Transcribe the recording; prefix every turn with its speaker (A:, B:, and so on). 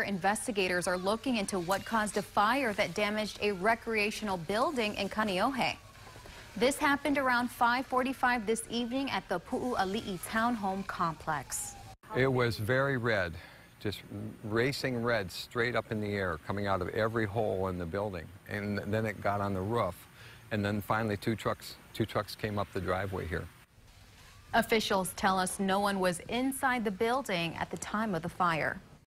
A: Investigators are looking into what caused a fire that damaged a recreational building in Kaneohe. This happened around 5:45 this evening at the Pu'uali'i Townhome Complex.
B: It was very red, just racing red straight up in the air, coming out of every hole in the building. And then it got on the roof. And then finally two trucks, two trucks came up the driveway here.
A: Officials tell us no one was inside the building at the time of the fire.